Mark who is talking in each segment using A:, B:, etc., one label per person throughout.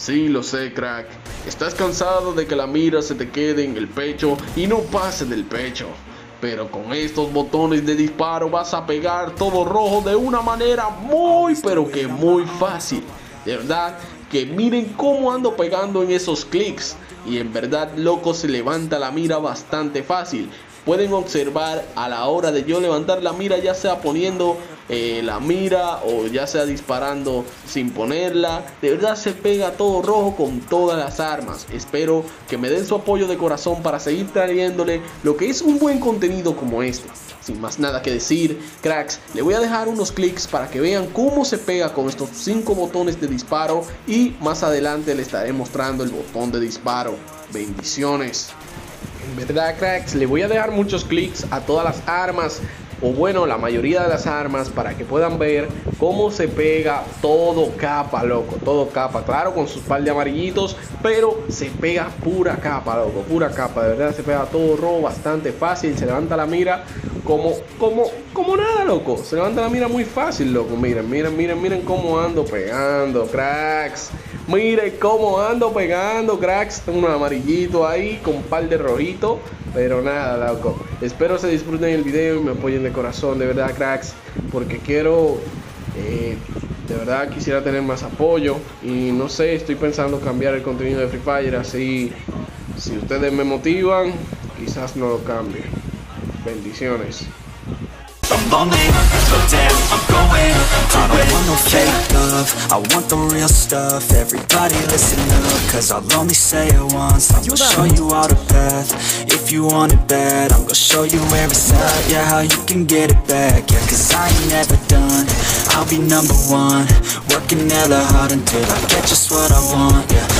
A: Sí, lo sé, crack. Estás cansado de que la mira se te quede en el pecho y no pase del pecho. Pero con estos botones de disparo vas a pegar todo rojo de una manera muy pero que muy fácil. De verdad que miren cómo ando pegando en esos clics. Y en verdad loco se levanta la mira bastante fácil pueden observar a la hora de yo levantar la mira, ya sea poniendo eh, la mira o ya sea disparando sin ponerla. De verdad se pega todo rojo con todas las armas. Espero que me den su apoyo de corazón para seguir trayéndole lo que es un buen contenido como este. Sin más nada que decir, cracks, le voy a dejar unos clics para que vean cómo se pega con estos 5 botones de disparo y más adelante le estaré mostrando el botón de disparo. Bendiciones. ¿Verdad, cracks? Le voy a dejar muchos clics a todas las armas o bueno, la mayoría de las armas para que puedan ver cómo se pega todo capa, loco, todo capa, claro, con sus par de amarillitos, pero se pega pura capa, loco, pura capa, de verdad se pega todo rojo, bastante fácil, se levanta la mira como, como, como nada, loco, se levanta la mira muy fácil, loco, miren, miren, miren, miren cómo ando pegando, cracks. Miren cómo ando pegando, cracks. Tengo un amarillito ahí con un par de rojito. Pero nada, loco. Espero se disfruten el video y me apoyen de corazón, de verdad, cracks. Porque quiero. Eh, de verdad quisiera tener más apoyo. Y no sé, estoy pensando cambiar el contenido de Free Fire. Así, si ustedes me motivan, quizás no lo cambie. Bendiciones. I'm lonely, but damn, I'm going. I don't want no fake love, I want the real stuff. Everybody listen up, cause I'll only say it once. I'm gonna show you all the path, if you want it bad I'm gonna show you where it's at, yeah, how you can get it back. Yeah, cause I ain't never done, I'll be number one. Working hella hard until I get just what I want, yeah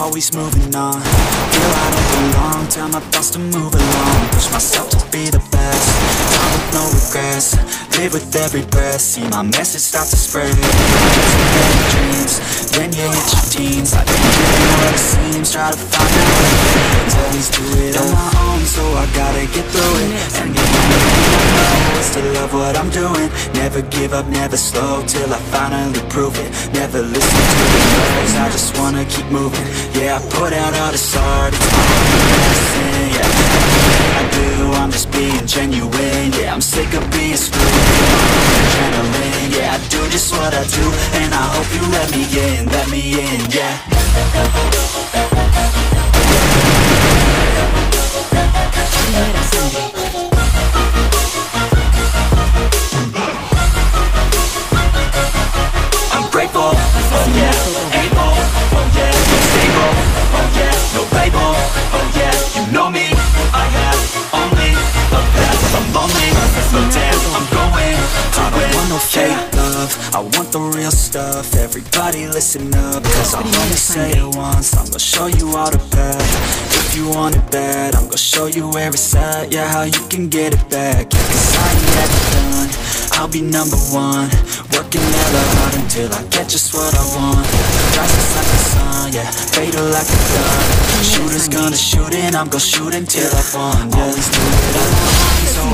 A: always moving on. Feel I don't belong, tell my thoughts to move along. Push myself to be the best, time with no regrets. Live with every breath, see my message start to spread. Dreams, then you hit your teens Life ain't what it seems, try to find out what it means. Always do it on my own, so I gotta get through it. And the is to love what I'm doing. Never give up, never slow, till I finally prove it. Never listen to the noise, I just wanna keep moving. Yeah, I put out all this art, it's my medicine, yeah. I do, I'm just being genuine Yeah, I'm sick of being screwed adrenaline Yeah, I do just what I do And I hope you let me in, let me in, yeah love, I want the real stuff. Everybody listen up, cause I'll only say it once. I'm gonna show you all the path If you want it bad, I'm gonna show you where it's at. Yeah, how you can get it back. Yeah, cause I ain't never done. I'll be number one. Working hella hard until I get just what I want. Rises like the sun, yeah. Fatal like a gun. Shooters gonna shoot and I'm gonna shoot until I fall Always do it. On my own, so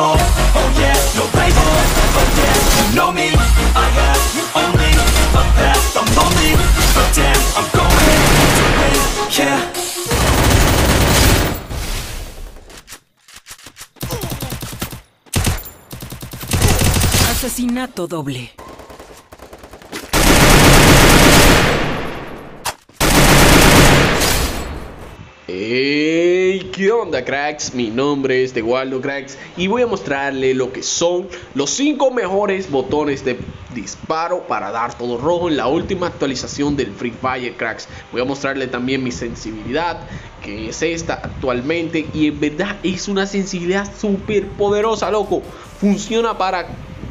A: oh yeah, no label, oh yeah, you know me, I have only. A path, I'm lonely, but damn, I'm going to win, yeah.
B: Asesinato doble.
C: Hey, ¿qué onda cracks? Mi nombre es Waldo Cracks y voy a mostrarle lo que son los 5 mejores botones de disparo para dar todo rojo en la última actualización del Free Fire cracks. Voy a mostrarle también mi sensibilidad, que es esta actualmente y en verdad es una sensibilidad súper poderosa, loco. Funciona para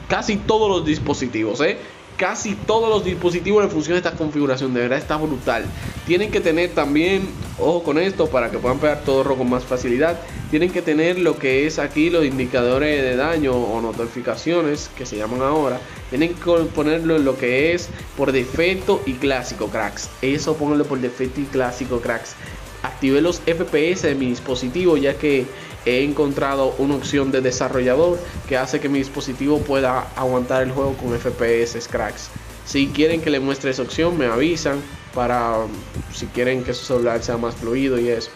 C: casi todos los dispositivos, ¿eh? Casi todos los dispositivos le funciona esta configuración. De verdad está brutal. Tienen que tener también, ojo con esto, para que puedan pegar todo rojo con más facilidad. Tienen que tener lo que es aquí los indicadores de daño o notificaciones que se llaman ahora. Tienen que ponerlo en lo que es por defecto y clásico, cracks. Eso pónganlo por defecto y clásico, cracks. Activé los FPS de mi dispositivo ya que he encontrado una opción de desarrollador que hace que mi dispositivo pueda aguantar el juego con FPS cracks. Si quieren que le muestre esa opción, me avisan para si quieren que su celular sea más fluido y eso.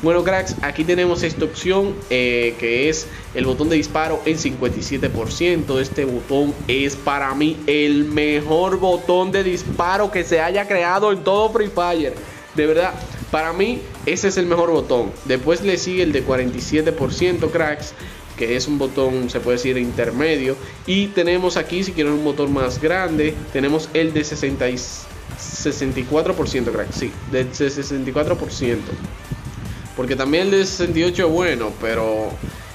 C: Bueno cracks, aquí tenemos esta opción eh, que es el botón de disparo en 57%. Este botón es para mí el mejor botón de disparo que se haya creado en todo Free Fire. De verdad, para mí ese es el mejor botón. Después le sigue el de 47% cracks que es un botón, se puede decir, intermedio. Y tenemos aquí, si quieren un botón más grande, tenemos el de 60 y 64%, cracks. Sí, de 64%. Porque también el de 68 es bueno, pero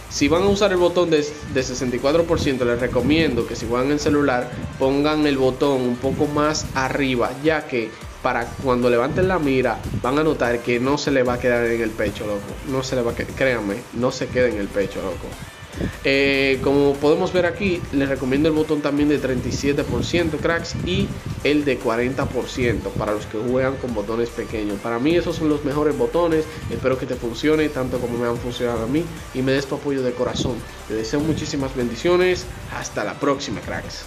C: si van a usar el botón de, de 64%, les recomiendo que si van en celular, pongan el botón un poco más arriba, ya que para cuando levanten la mira van a notar que no se le va a quedar en el pecho, loco. No se le va a quedar, créanme, no se queda en el pecho, loco. Eh, como podemos ver aquí, les recomiendo el botón también de 37% cracks y el de 40% para los que juegan con botones pequeños. Para mí esos son los mejores botones. Espero que te funcione tanto como me han funcionado a mí y me des tu apoyo de corazón. Te deseo muchísimas bendiciones. Hasta la próxima cracks.